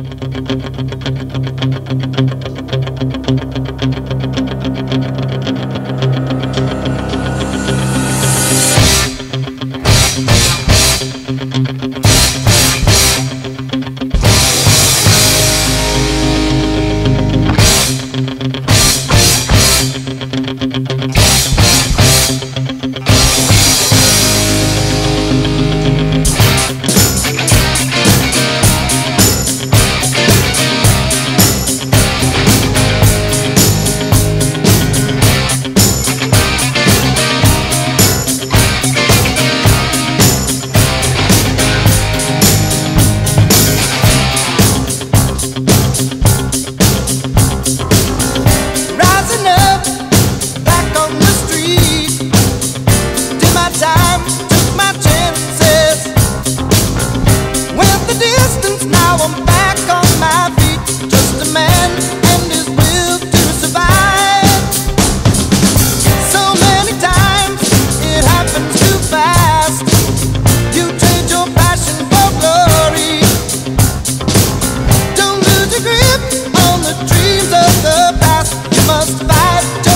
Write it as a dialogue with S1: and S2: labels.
S1: thank you must fight.